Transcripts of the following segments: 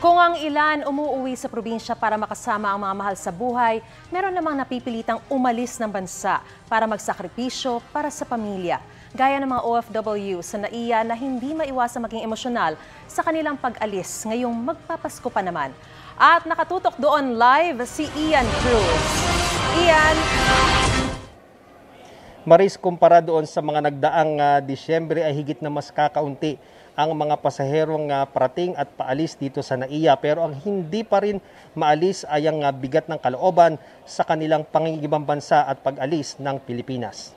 Kung ang ilan umuuwi sa probinsya para makasama ang mga mahal sa buhay, meron namang napipilitang umalis ng bansa para magsakripisyo para sa pamilya. Gaya ng mga OFW sa NAIA na hindi maiwasang maging emosyonal sa kanilang pag-alis ngayong magpapasko pa naman. At nakatutok doon live si Ian Cruz. Ian, Maris, kumpara doon sa mga nagdaang ah, Disyembre ay higit na mas kakaunti ang mga pasaherong ah, parating at paalis dito sa NAIA. Pero ang hindi pa rin maalis ay ang ah, bigat ng kalooban sa kanilang pangingibang bansa at pag-alis ng Pilipinas.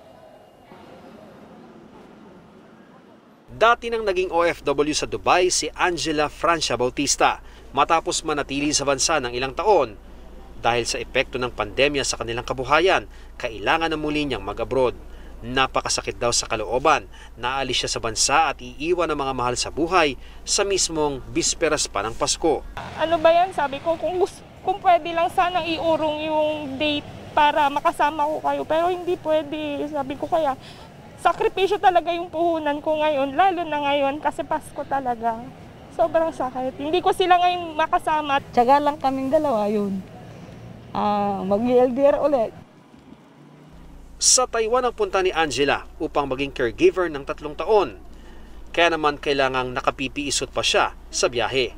Dati nang naging OFW sa Dubai si Angela Francia Bautista matapos manatili sa bansa ng ilang taon. Dahil sa epekto ng pandemya sa kanilang kabuhayan, kailangan na muli niyang mag-abroad. Napakasakit daw sa kalooban, naalis siya sa bansa at iiwan ng mga mahal sa buhay sa mismong bisperas pa ng Pasko. ano ba yan? Sabi ko, kung, kung pwede lang sana iurong yung date para makasama ko kayo. Pero hindi pwede. Sabi ko kaya, sakripisyo talaga yung puhunan ko ngayon, lalo na ngayon kasi Pasko talaga. Sobrang sakit. Hindi ko sila ngayon makasama. Tsaga lang kaming dalawa yun. Ah, mag-LDR ulit. Sa Taiwan ang punta ni Angela upang maging caregiver ng tatlong taon. Kaya naman kailangang nakapipiisot pa siya sa biyahe.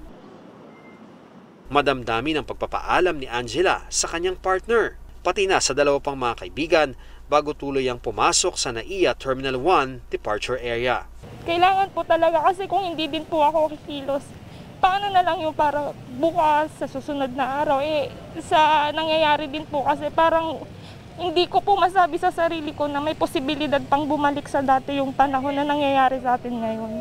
Madamdami ng pagpapaalam ni Angela sa kanyang partner, pati na sa dalawa pang mga kaibigan bago tuloy ang pumasok sa NAIA Terminal 1 departure area. Kailangan po talaga kasi kung hindi din po ako kikilos, paano na lang yung para bukas sa susunod na araw eh sa nangyayari din po kasi parang hindi ko po masabi sa sarili ko na may posibilidad pang bumalik sa dati yung panahon na nangyayari sa atin ngayon.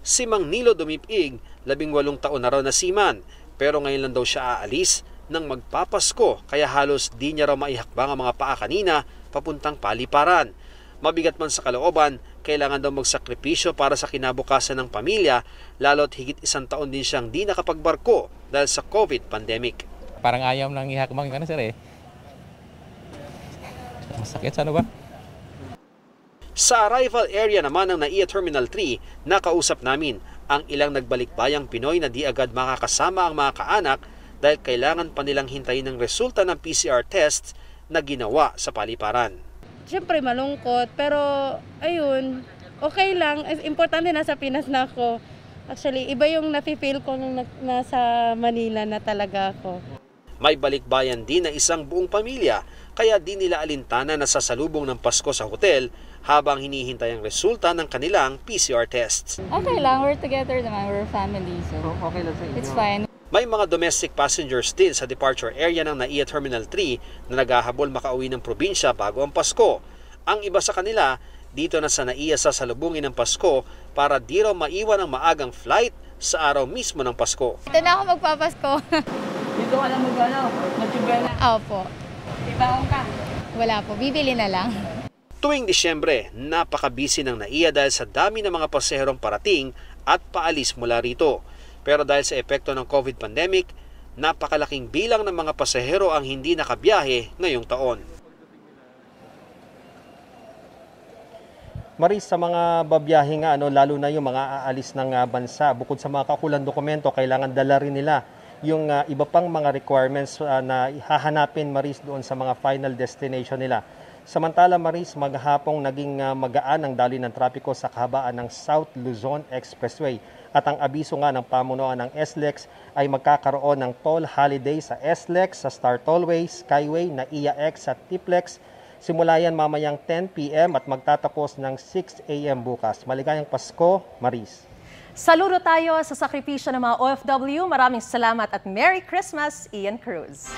Si Mang Nilo Dumipig, labing walong taon na raw na seaman, pero ngayon lang daw siya aalis nang magpapasko kaya halos di niya raw maihakbang ang mga paa kanina papuntang paliparan. Mabigat man sa kalooban, kailangan daw magsakripisyo para sa kinabukasan ng pamilya, lalo't higit isang taon din siyang di nakapagbarko dahil sa COVID pandemic. Parang ayaw nang ihakbang ka na sir eh. Masakit sa ano ba? Sa arrival area naman ng NAIA Terminal 3, nakausap namin ang ilang nagbalikbayang Pinoy na di agad makakasama ang mga kaanak dahil kailangan pa nilang hintayin ng resulta ng PCR test na ginawa sa paliparan. Siyempre malungkot, pero ayun, okay lang. Importante nasa Pinas na ako. Actually, iba yung nafe-feel ko nung na- nasa Manila na talaga ako. May balikbayan din na isang buong pamilya kaya di nila alintana na sasalubong ng Pasko sa hotel habang hinihintay ang resulta ng kanilang PCR tests. Okay lang, we're together naman, we're family, so Okay lang sa it's fine. May mga domestic passengers din sa departure area ng NAIA Terminal 3 na naghahabol makauwi ng probinsya bago ang Pasko. Ang iba sa kanila, dito na sa NAIA sa salubungin ng Pasko para di raw maiwan ang maagang flight sa araw mismo ng Pasko. Ito na ako magpapasko. Dito ka lang mag-ano, matibela. Opo. Ibaong ka. Wala po, bibili na lang. Tuwing Disyembre, napaka-busy ng NAIA dahil sa dami ng mga pasaherong parating at paalis mula rito. Pero dahil sa epekto ng COVID pandemic, napakalaking bilang ng mga pasahero ang hindi nakabiyahe ngayong taon. Maris, sa mga babiyahe nga, ano, lalo na yung mga aalis ng ah, bansa, bukod sa mga kakulang dokumento, kailangan dala rin nila yung ah, iba pang mga requirements ah, na hahanapin, Maris, doon sa mga final destination nila. Samantala, Maris, maghapong naging ah, magaan ang dali ng trapiko sa kahabaan ng South Luzon Expressway. At ang abiso nga ng pamunuan ng SLEX ay magkakaroon ng toll holiday sa SLEX, sa Star Tollway, Skyway, NAIA X at Tiplex Simula yan mamayang 10 p.m. at magtatapos ng 6 a.m. bukas. Maligayang Pasko, Maris. saludo tayo sa sakripisyo ng mga OFW. Maraming salamat at Merry Christmas, Ian Cruz.